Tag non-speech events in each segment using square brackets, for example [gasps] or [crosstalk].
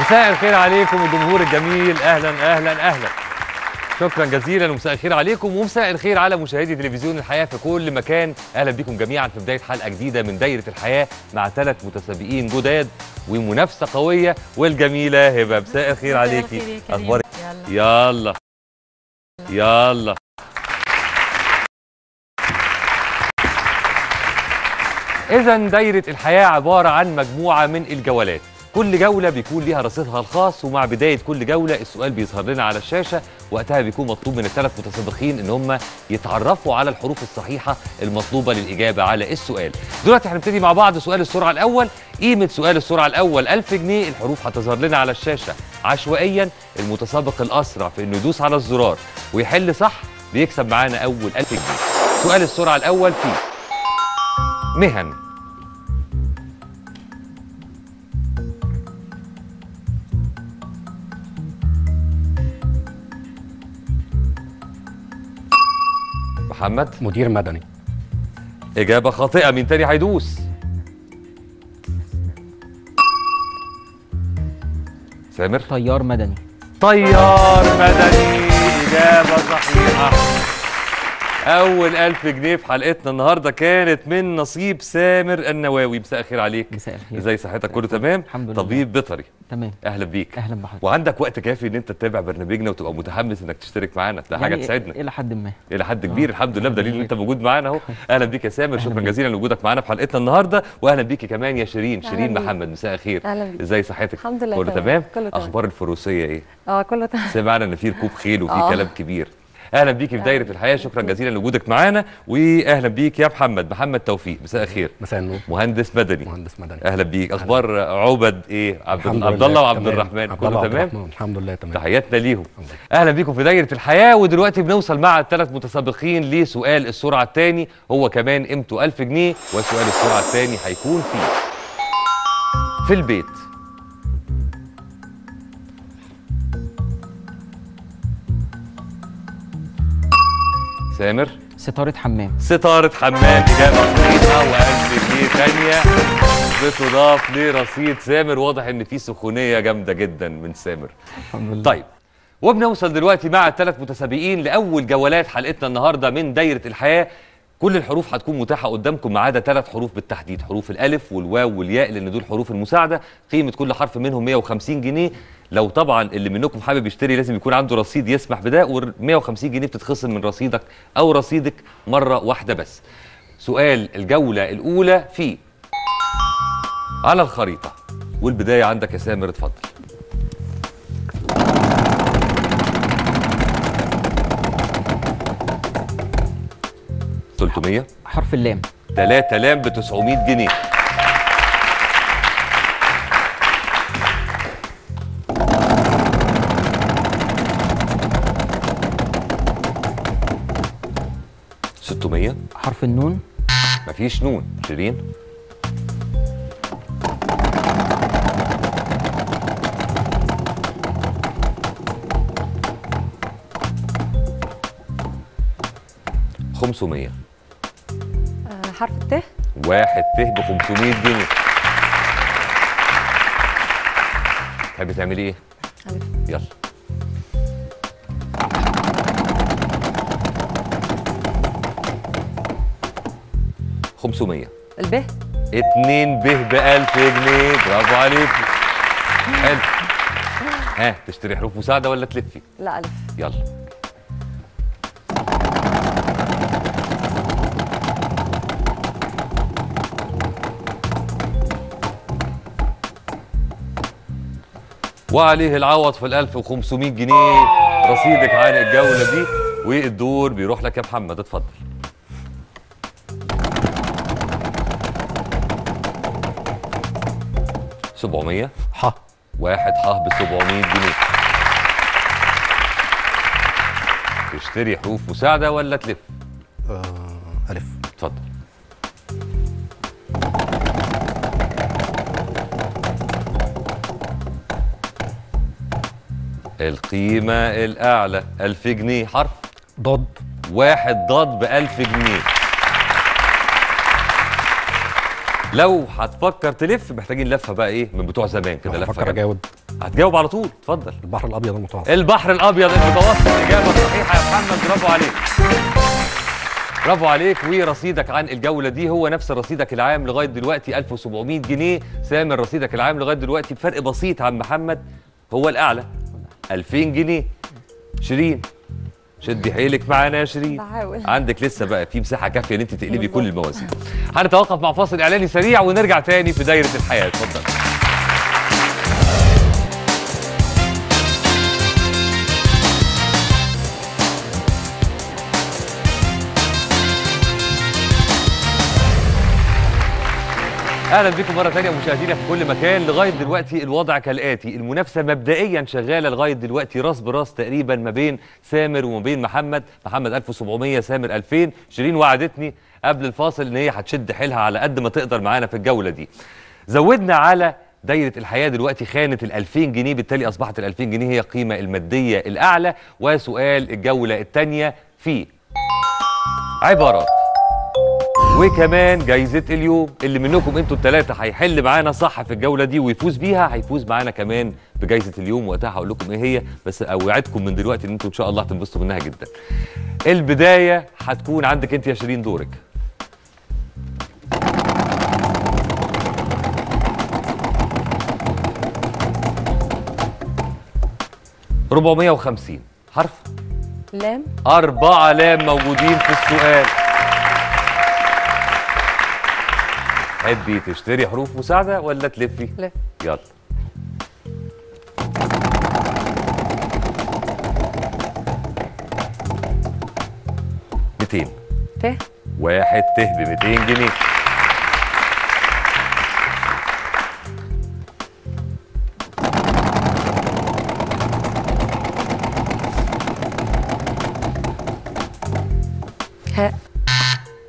مساء الخير عليكم الجمهور الجميل. أهلا أهلا أهلا. شكرا جزيلا ومساء الخير عليكم ومساء الخير على مشاهدي تلفزيون الحياة في كل مكان. أهلا بكم جميعا في بداية حلقة جديدة من دايرة الحياة مع ثلاث متسابقين جداد ومنافسة قوية والجميلة هبة. مساء الخير عليكي. أخبارك؟ يلا. يلا. إذا دايرة الحياة عبارة عن مجموعة من الجولات. كل جولة بيكون ليها رصيدها الخاص ومع بداية كل جولة السؤال بيظهر لنا على الشاشة. وقتها بيكون مطلوب من الثلاث متسابقين إن هم يتعرفوا على الحروف الصحيحة المطلوبة للإجابة على السؤال. دلوقتي هنبتدي مع بعض سؤال السرعة الأول. قيمة سؤال السرعة الأول 1000 جنيه. الحروف هتظهر لنا على الشاشة عشوائيا. المتسابق الأسرع في إنه يدوس على الزرار ويحل صح بيكسب معانا أول 1000 جنيه. سؤال السرعة الأول فيه. مهن. محمد. مدير مدني. إجابة خاطئة مين تاني هيدوس؟ سامر؟ طيار مدني. طيار مدني. إجابة صحيحة. أول ألف جنيه في حلقتنا النهاردة كانت من نصيب سامر النواوي. مساء الخير عليك. مساء الخير. إزاي صحتك؟ كله تمام؟ الحمد لله. طبيب بيطري. تمام. أهلا بيك. أهلا بحضرتك. وعندك وقت كافي إن أنت تتابع برنامجنا وتبقى متحمس إنك تشترك معانا. ده حاجة يعني تسعدنا إلى حد ما. إلى حد كبير. الحمد لله بدليل إن أنت موجود معانا أهو. أهلا بيك يا سامر. شكرا بيك. جزيلا لوجودك معانا في حلقتنا النهارده. وأهلا بيكي كمان يا شيرين. شيرين بيك. محمد مساء الخير. بيك. إزاي صحتك؟ الحمد لله كله تمام. تمام؟ كله تمام. أخبار الفروسية إيه؟ آه كله تمام. سمعنا إن في ركوب خيل وفي آه. كلام كبير. أهلا بيكي في دايرة الحياة. شكرا جزيلا لوجودك معانا. واهلا بيك يا محمد. محمد توفيق مساء الخير. مساء النور. مهندس مدني. مهندس مدني. أهلا بيك. أخبار عبد إيه؟ عبد, الله وعبد. الرحمن. كله تمام؟ الرحمن. الحمد لله تمام. تحياتنا ليهم. أهلا بيكم في دايرة الحياة. ودلوقتي بنوصل مع الثلاث متسابقين لسؤال السرعة الثاني. هو كمان قيمته 1000 جنيه وسؤال السرعة الثاني هيكون فيه. في البيت. سامر؟ ستارة حمام. ستارة حمام إجابة صحيحة و1000 جنيه تانية بتضاف لرصيد سامر واضح إن في سخونية جامدة جدا من سامر. الحمد لله. طيب وبنوصل دلوقتي مع الثلاث متسابقين لأول جولات حلقتنا النهارده من دايرة الحياة. كل الحروف هتكون متاحة قدامكم ما عدا ثلاث حروف بالتحديد حروف الألف والواو والياء لأن دول حروف المساعدة. قيمة كل حرف منهم 150 جنيه. لو طبعا اللي منكم حابب يشتري لازم يكون عنده رصيد يسمح بده وال 150 جنيه بتتخصم من رصيدك أو رصيدك مرة واحدة بس. سؤال الجولة الأولى في على الخريطة. والبداية عندك يا سامر اتفضل. 300 حرف اللام. 3 لام ب 900 جنيه. ستمية. حرف النون. مفيش نون. شيرين خمسمية. حرف الت؟ واحد ت ب 500 جنيه. تحبي تعملي إيه؟ ألف. يلا. خمسمية. الب اتنين به بألف جنيه. برافو عليكي. حلو. ها تشتري حروف مساعدة ولا تلفي؟ لا ألف. يلا. وعليه العوض في ال 1500 جنيه. رصيدك عن الجولة دي والدور بيروح لك يا محمد. اتفضل. سبعمية. ح. واحد ح ب 700 جنيه. تشتري حروف مساعدة ولا تلف؟ القيمة الأعلى 1000 جنيه حرف. ضاد. واحد ضاد ب 1000 جنيه. لو هتفكر تلف محتاجين لفة بقى إيه؟ من بتوع زمان كده لفة جامدة. أجاوب. هتجاوب على طول. اتفضل. البحر الأبيض المتوسط. البحر الأبيض المتوسط. إجابة صحيحة يا محمد. برافو عليك. برافو عليك. ورصيدك عن الجولة دي هو نفس رصيدك العام لغاية دلوقتي 1700 جنيه. سامر رصيدك العام لغاية دلوقتي بفرق بسيط عن محمد هو الأعلى. 2000 جنيه. شيرين شدي حيلك معانا يا شيرين. بحاول. عندك لسه بقى في مساحة كافية إن أنت تقلبي كل الموازين هنتوقف مع فاصل إعلاني سريع ونرجع تاني في دايرة الحياة. اتفضل. أهلا بكم مرة ثانية مشاهدينا في كل مكان. لغاية دلوقتي الوضع كالآتي. المنافسة مبدئيا شغالة لغاية دلوقتي راس براس تقريبا ما بين سامر وما بين محمد. محمد 1700 سامر 2000 شيرين وعدتني قبل الفاصل إن هي هتشد حيلها على قد ما تقدر معانا في الجولة دي. زودنا على دايرة الحياة دلوقتي خانة ال 2000 جنيه. بالتالي أصبحت ال 2000 جنيه هي القيمة المادية الأعلى. وسؤال الجولة الثانية فيه عبارات. وكمان جايزة اليوم اللي منكم أنتوا الثلاثة هيحل معانا صح في الجولة دي ويفوز بيها هيفوز معانا كمان بجايزة اليوم. وقتها هقول لكم إيه هي بس اوعدكم من دلوقتي ان أنتوا ان شاء الله هتنبسطوا منها جدا. البداية هتكون عندك انت يا شيرين دورك. ربعمية وخمسين. حرف؟ لام. أربعة لام موجودين في السؤال. تحبي تشتري حروف مساعدة ولا تلفي؟ لف يلا. ميتين. ت. واحد ته ب 200 جنيه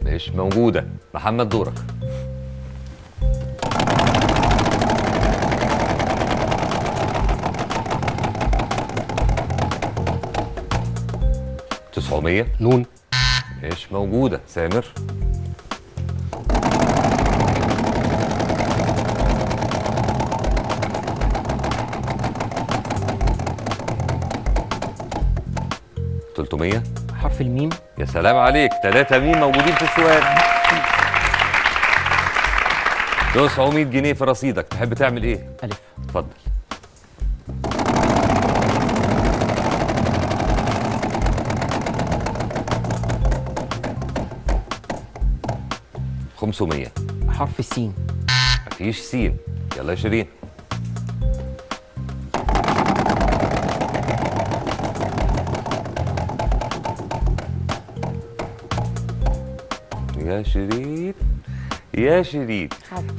مش موجودة. محمد دورك. تسعمية. نون. مش موجودة. سامر. تلتمية. حرف الميم. يا سلام عليك. ثلاثة مين موجودين في السؤال. 900 جنيه في رصيدك. تحب تعمل إيه؟ ألف. اتفضل. خمسمية. حرف السين. مفيش سين. يلا يا شيرين. يا شيرين. يا شيرين.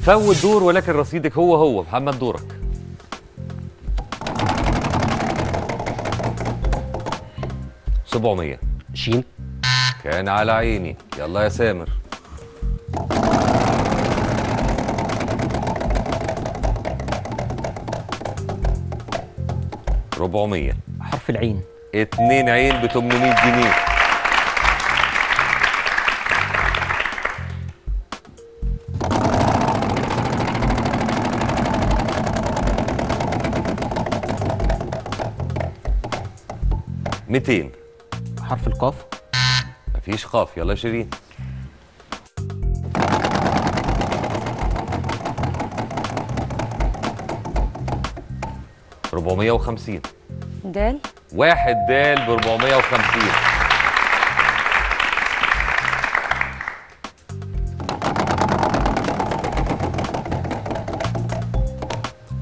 فوت دور ولكن رصيدك هو هو. محمد دورك. سبعمية. شين. كان على عيني. يلا يا سامر. ربعمية. حرف العين. اتنين عين ب 800 جنيه. ميتين. حرف القاف. مفيش قاف يلا يا شيرين. ربعمية وخمسين. دال؟ واحد دال ب 450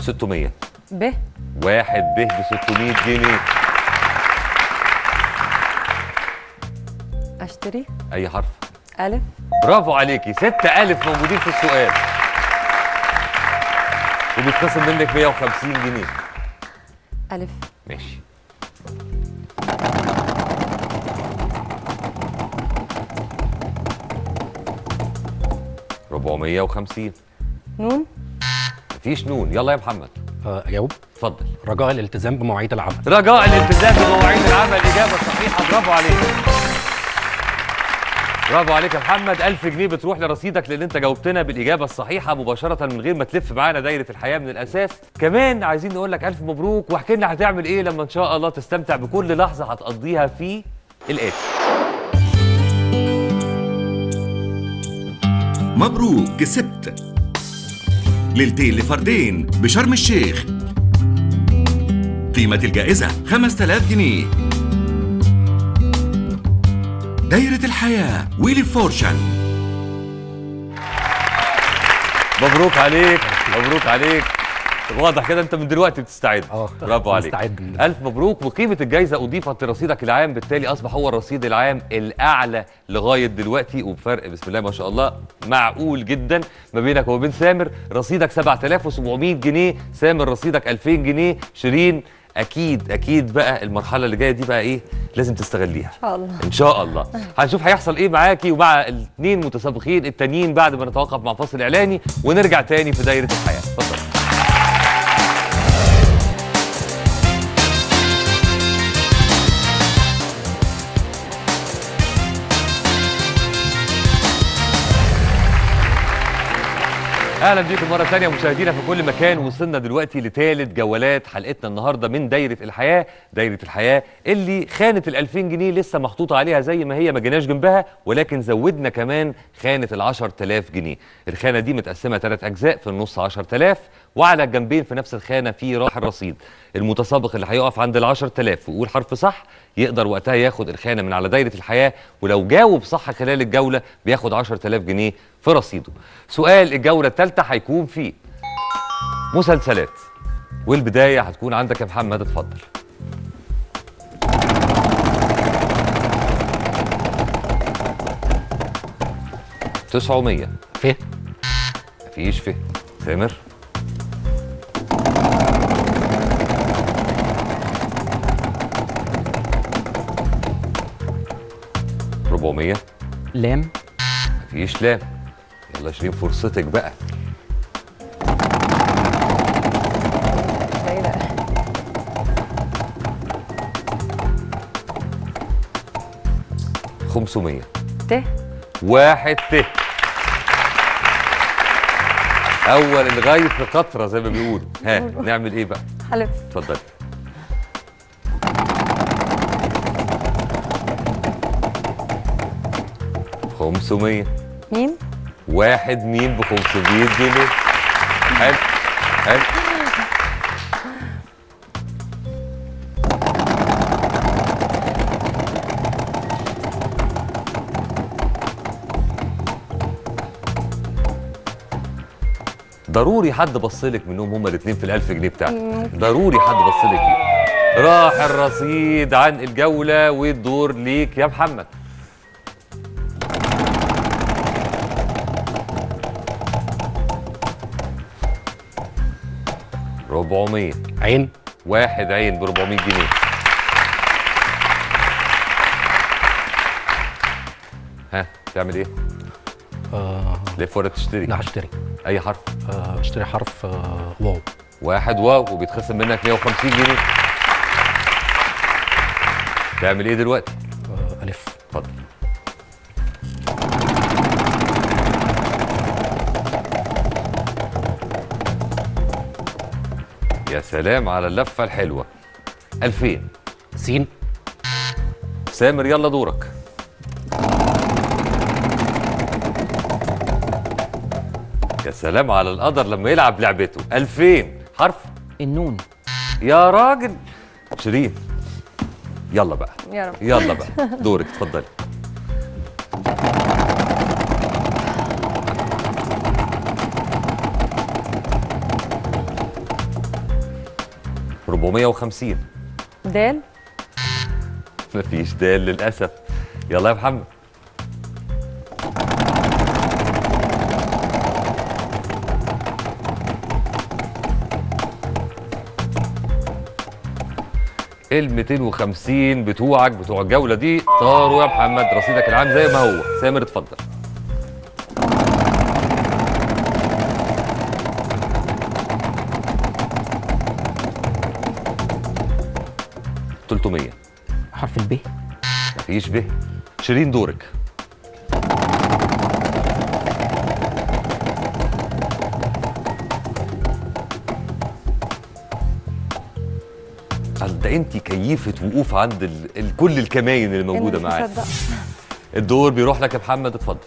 600 ب؟ واحد ب ب 600 جنيه. أشتري؟ أي حرف؟ ألف. برافو عليكي. ستة ألف موجودين في السؤال. وبيتخصم منك 150 جنيه. ألف. ماشي. ربعمية وخمسين. نون؟ مفيش نون. يلا يا محمد. آه، أجاوب. اتفضل. رجاء الالتزام بمواعيد العمل. رجاء الالتزام بمواعيد العمل. إجابة صحيحة. برافو عليك. برافو عليك يا محمد. 1000 جنيه بتروح لرصيدك لأن أنت جاوبتنا بالإجابة الصحيحة مباشرة من غير ما تلف معانا دايرة الحياة من الأساس. كمان عايزين نقول لك ألف مبروك. واحكي لنا هتعمل إيه لما إن شاء الله تستمتع بكل لحظة هتقضيها في الاتي مبروك كسبت. ليلتين لفردين بشرم الشيخ. قيمة الجائزة 5000 جنيه. دايرة الحياة ويلي فورشن. مبروك عليك مبروك عليك. واضح كده انت من دلوقتي بتستعد. آه برافو عليك. مستعد. ألف مبروك وقيمة الجائزه أضيفت لرصيدك العام بالتالي أصبح هو الرصيد العام الأعلى لغاية دلوقتي وبفرق بسم الله ما شاء الله معقول جدا. ما بينك وما بين سامر رصيدك 7700 جنيه. سامر رصيدك 2000 جنيه. شيرين أكيد أكيد بقى المرحلة اللي جاية دي بقى إيه؟ لازم تستغليها. إن شاء الله. إن شاء الله. هنشوف هيحصل إيه معاكي ومع الاثنين متسابقين التانيين بعد ما نتوقف مع فاصل إعلاني ونرجع تاني في دايرة الحياة. أهلا بيكم مرة ثانية مشاهدينا في كل مكان. وصلنا دلوقتي لثالث جولات حلقتنا النهارده من دايرة الحياة. دايرة الحياة اللي خانه ال 2000 جنيه لسه محطوطه عليها زي ما هي ما جيناش جنبها ولكن زودنا كمان خانة ال 10000 جنيه. الخانة دي متقسمة ثلاث أجزاء في النص 10000 وعلى الجنبين في نفس الخانة في راح الرصيد. المتسابق اللي هيقف عند ال 10000 ويقول حرف صح يقدر وقتها ياخد الخانة من على دايرة الحياة ولو جاوب صح خلال الجولة بياخد 10000 جنيه في رصيده. سؤال الجولة الثالثه هيكون فيه مسلسلات. والبداية هتكون عندك يا محمد اتفضل. تسعمية. فين مفيش فيه. سامر ربعمية لام. مفيش لام. يلا شيرين فرصتك بقى. شايلة. 500 ت. واحد ت. أول الغاية في قطرة زي ما بيقولوا. ها [laughs] نعمل إيه بقى؟ حلف اتفضلي. خمسمية. ميم واحد مين ب 500 جنيه. حلو حلو. ضروري حد بصلك منهم هما الاثنين في الألف جنيه بتاعتك ضروري حد بصلك فيه. راح الرصيد عن الجولة والدور ليك يا محمد. ربعمية. عين؟ واحد عين ب 400 جنيه. ها تعمل إيه؟ آه. لف ولا تشتري؟ لا هشتري. أي حرف؟ آه اشتري حرف آه واو. واحد واو وبيتخصم منك 150 جنيه. تعمل إيه دلوقتي؟ سلام على اللفة الحلوة. 2000 سين. سامر يلا دورك. يا سلام على القدر لما يلعب لعبته. 2000 حرف. النون. يا راجل. شيرين. يلا بقى. يا رب. يلا بقى. دورك اتفضلي. ربعمية وخمسين. دال؟ مفيش دال للأسف. يلا يا محمد. ال 250 بتوعك بتوع الجولة دي. طاروا يا محمد رصيدك العام زي ما هو. سامر اتفضل. مفيش به. شيرين دورك. ده انت كيفة وقوف عند ال... ال... كل الكماين اللي موجودة معاك. الدور بيروح لك يا محمد اتفضل.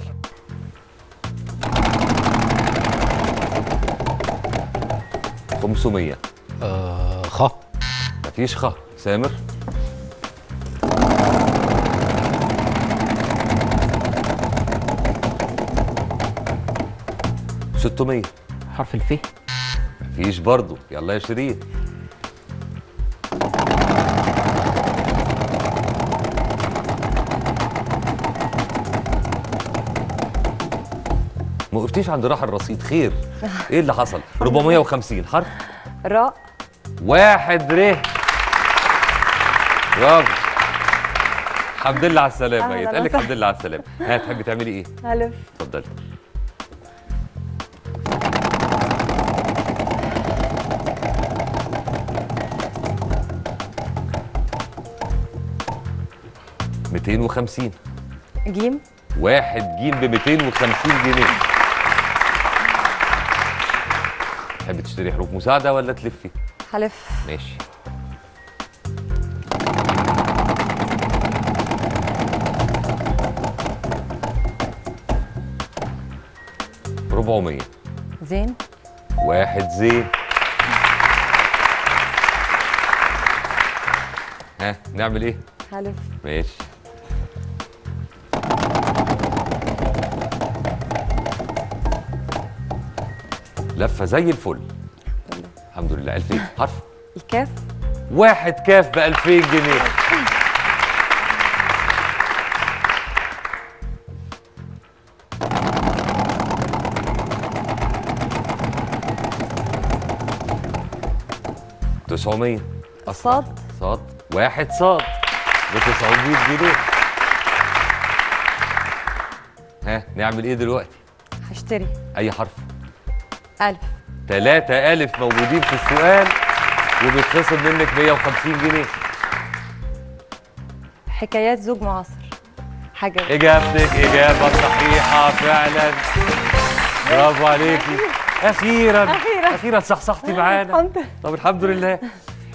خمسمية. آه خ. مفيش خ. سامر؟ ستمية. حرف الف مفيش برضو. يلا يا شيرين. ما وقفتيش عند راح الرصيد. خير. [laughs] إيه اللي حصل؟ 450 حرف؟ راء واحد ر. برافو. الحمد لله على السلامة. أهلاً يتقال لك. الحمد لله على السلامة. ها تحبي تعملي إيه؟ ألف. اتفضلي. ميتين وخمسين. جيم؟ واحد جيم ب 250 جنيه. تحبي تشتري حروف مساعدة ولا تلفي؟ حلف ماشي. ربعمية. زين. واحد زين. ها نعمل إيه؟ حلف ماشي. لفة زي الفل. الحمد لله. 2000 حرف. الكاف. واحد كاف ب 2000 جنيه. تسعمية. الصاد صاد. واحد صاد. ب 900 جنيه. ها نعمل إيه دلوقتي؟ هشتري. أي حرف؟ ألف. تلاتة ألف موجودين في السؤال وبيتخصم منك 150 جنيه. حكايات زوج معاصر. حاجة. إجابتك إجابة صحيحة فعلا. برافو عليكي. أخيرا. أخيراً. أخيرا صحصحتي معانا. طب الحمد لله.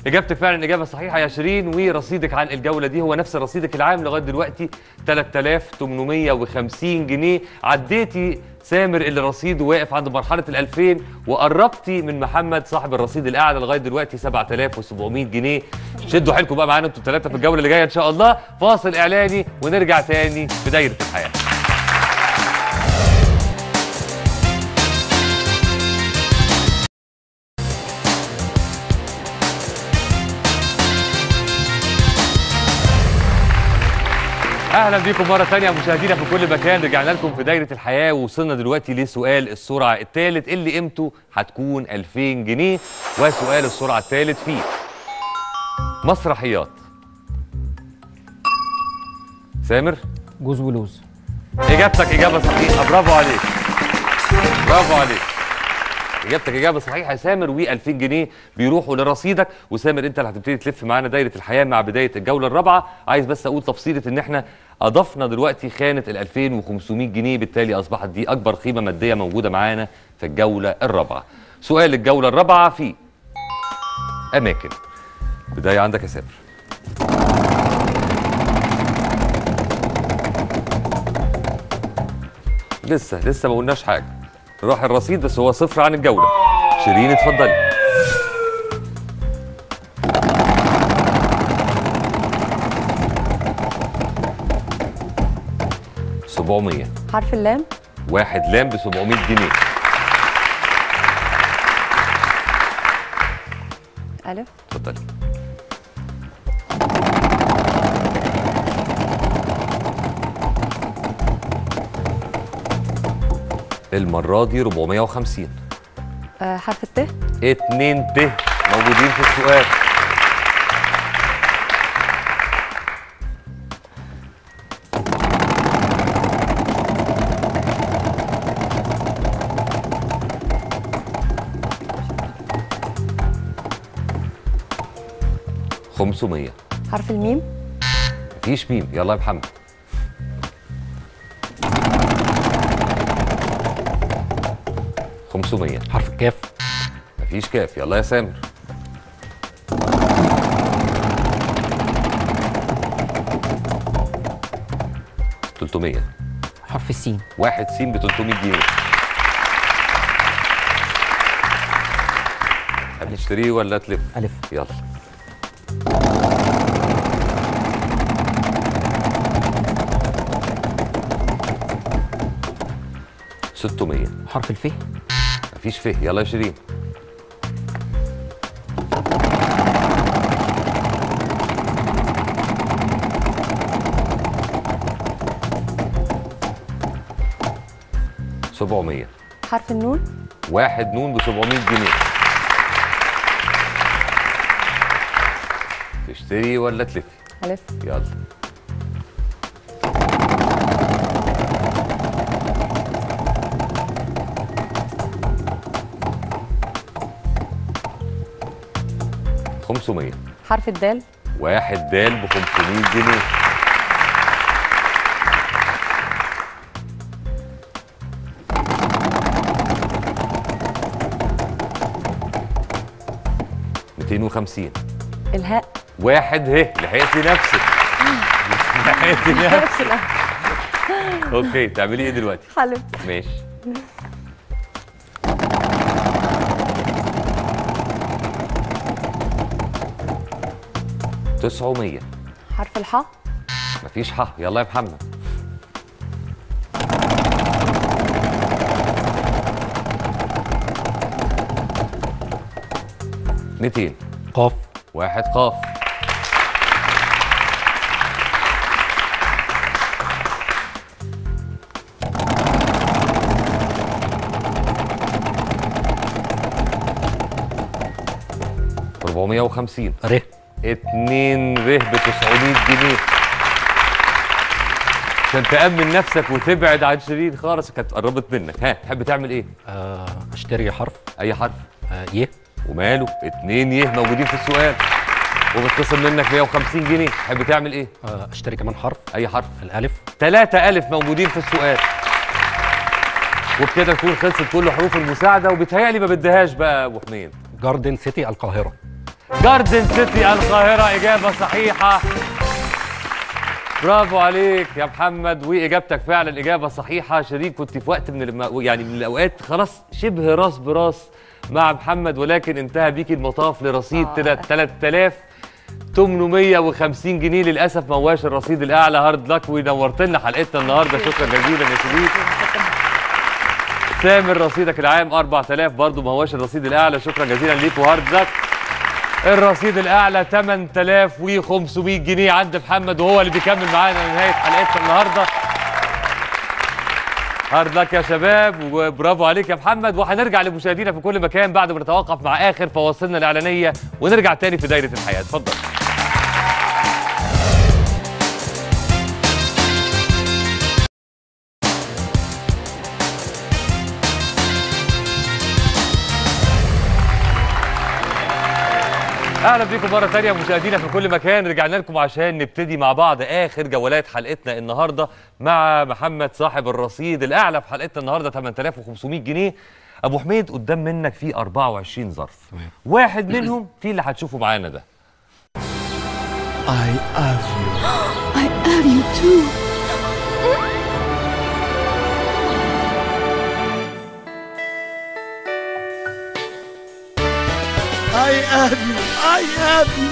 إجابتك فعلا إجابة صحيحة يا شيرين ورصيدك عن الجولة دي. هو نفس رصيدك العام لغاية دلوقتي 3850 جنيه. عديتي سامر اللي رصيده واقف عند مرحلة ال 2000 وقربتي من محمد صاحب الرصيد الأعلى لغاية دلوقتي 7700 جنيه. شدوا حيلكم بقى معانا أنتوا الثلاثة في الجولة اللي جاية إن شاء الله. فاصل إعلاني ونرجع تاني في دايرة الحياة. أهلا بيكم مرة ثانية مشاهدينا في كل مكان. رجعنا لكم في دايرة الحياة. ووصلنا دلوقتي لسؤال السرعة الثالث. اللي قيمته هتكون 2000 جنيه؟ وسؤال السرعة الثالث فيه مسرحيات. سامر؟ جوز ولوز إجابتك إجابة صحيحة. برافو عليك. برافو عليك. إجابتك إجابة صحيحة يا سامر. و2000 جنيه بيروحوا لرصيدك. وسامر أنت اللي هتبتدي تلف معانا دايرة الحياة مع بداية الجولة الرابعة. عايز بس أقول تفصيلة إن إحنا أضفنا دلوقتي خانة ال 2500 جنيه بالتالي أصبحت دي أكبر قيمه مادية موجودة معانا في الجولة الرابعة. سؤال الجولة الرابعة في أماكن. بداية عندك يا سامر لسه لسه ما قلناش حاجة. راح الرصيد بس هو صفر عن الجولة. شيرين اتفضلي. سبعمية. حرف اللام؟ واحد لام ب 700 جنيه. ألف. اتفضلي. المرة دي 450 آه حرف الت؟ اتنين ت. موجودين في السؤال. خمسمية. حرف الميم؟ مفيش ميم. يلا يا محمد. خمسمية. حرف الكاف. مفيش كاف. يلا يا سامر. تلتمية. حرف السين. واحد سين ب 300 جنيه. هتشتريه ولا تلف؟ ألف. يلا. ستمية. حرف الف مفيش فيه. يلا يا شيرين. سبعمية. حرف النون. واحد نون ب 700 جنيه. تشتري ولا تلفي؟ ألف. يلا. خمسمية. حرف الدال؟ واحد دال ب 500 جنيه. ميتين وخمسين. الهاء. واحد ه لحقتي نفسك. [laughs] لحقتي نفسك. أوكي تعملي إيه دلوقتي؟ حلف ماشي. تسعمية. حرف الحاء؟ مفيش ح يلا يا محمد. ميتين قاف. واحد قاف. أربعمية وخمسين. ر. اتنين ره ب 900 جنيه. عشان تأمن نفسك وتبعد عن شيرين خالص كانت قربت منك. ها تحب تعمل إيه؟ آه، أشتري حرف. أي حرف؟ آه، ي وماله؟ اتنين يه موجودين في السؤال. وبتخصم منك 150 جنيه. تحب تعمل إيه؟ آه، أشتري كمان حرف. أي حرف؟ الألف. تلاتة ألف موجودين في السؤال. وبكده تكون خلصت كل حروف المساعدة وبيتهيألي ما بديهاش بقى يا أبو حميد. جاردن سيتي القاهرة. جاردن سيتي القاهرة إجابة صحيحة. برافو عليك يا محمد وإجابتك فعلا إجابة صحيحة شريك كنت في وقت من الم... يعني من الأوقات خلاص شبه راس براس مع محمد ولكن انتهى بيكي المطاف لرصيد آه. 3850 جنيه. للأسف ما هواش الرصيد الأعلى. hard luck ونورت لنا حلقتنا النهارده. شكرا جزيلا يا شريك سامر رصيدك العام 4000 برضه ما هواش الرصيد الأعلى. شكرا جزيلا ليك و hard luck الرصيد الأعلى 8500 جنيه. عند محمد وهو اللي بيكمل معانا لنهايه حلقتنا النهارده. هارد لك يا شباب وبرافو عليك يا محمد. وهنرجع لمشاهدينا في كل مكان بعد ما نتوقف مع آخر فواصلنا الإعلانية ونرجع تاني في دايرة الحياة. اتفضل. أهلا بيكم مرة ثانية مشاهدينا في كل مكان رجعنا لكم عشان نبتدي مع بعض آخر جولات حلقتنا النهارده مع محمد صاحب الرصيد الأعلى في حلقتنا النهارده 8500 جنيه أبو حميد قدام منك في 24 ظرف. واحد منهم في اللي هتشوفه معانا ده I love you. [gasps] I love you too. I you. I love you.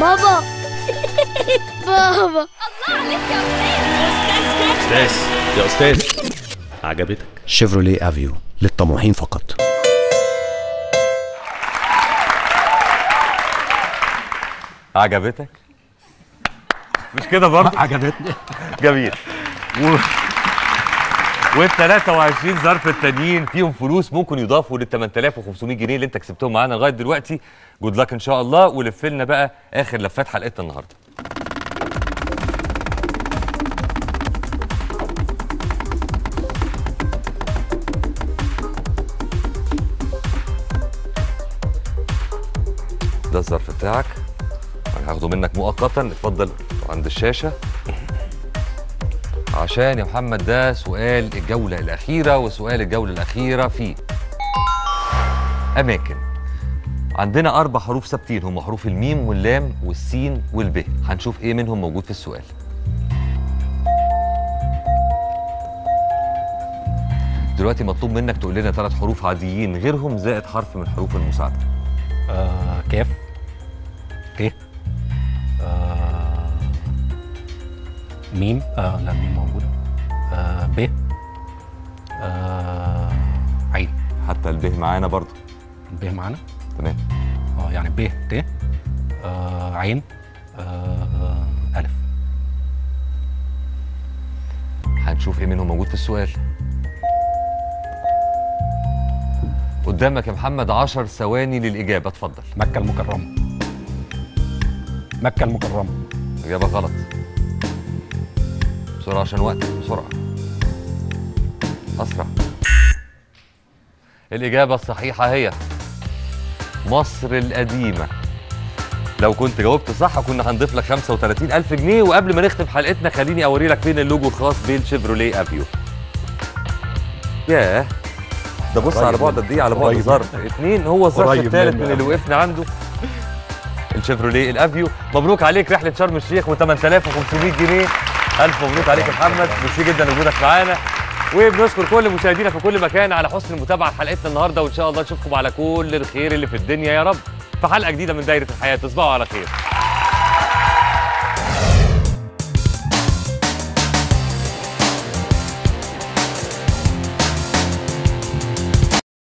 بابا بابا أستاذ يا أستاذ عجبتك شيفروليه افيو للطموحين فقط. عجبتك مش كده برضه؟ [laughs] عجبتني جميل. وال 23 ظرف التانيين فيهم فلوس ممكن يضافوا لل 8500 جنيه اللي انت كسبتهم معانا لغاية دلوقتي. جود لك إن شاء الله. ولف لنا بقى آخر لفات حلقتنا النهارده. ده الظرف بتاعك. أنا هاخده منك مؤقتا. اتفضل عند الشاشة. عشان يا محمد ده سؤال الجولة الأخيرة وسؤال الجولة الأخيرة فيه أماكن. عندنا أربع حروف ثابتين هم حروف الميم واللام والسين والب. هنشوف إيه منهم موجود في السؤال. دلوقتي مطلوب منك تقول لنا ثلاث حروف عاديين غيرهم زائد حرف من حروف المساعدة. آه كاف. ميم آه لا ميم موجودة. آه ب آه عين. حتى الب معانا برضه. ب معانا؟ تمام. آه يعني ب ت آه عين آه ألف. هنشوف إيه منهم موجود في السؤال. قدامك يا محمد 10 ثواني للإجابة. اتفضل. مكة المكرمة. مكة المكرمة. إجابة غلط. بسرعة عشان وقت بسرعة. أسرع. الإجابة الصحيحة هي مصر القديمة. لو كنت جاوبت صح كنا هنضيف لك 35 ألف جنيه وقبل ما نختم حلقتنا خليني أوري لك فين اللوجو الخاص بال Chevrolet Aveo ياه ده بص على بعد. قد إيه على بعد ظرف. اتنين هو الظرف الثالث من اللي. وقفنا عنده. ال Chevrolet ال Aveo مبروك عليك رحلة شرم الشيخ و8500 جنيه. ألف مبروك عليك يا محمد. ميرسي جدا لوجودك معانا. وبنشكر كل مشاهدينا في كل مكان على حسن المتابعة لحلقتنا النهارده وإن شاء الله نشوفكم على كل الخير اللي في الدنيا. يا رب في حلقة جديدة من دايرة الحياة. تصبحوا على خير.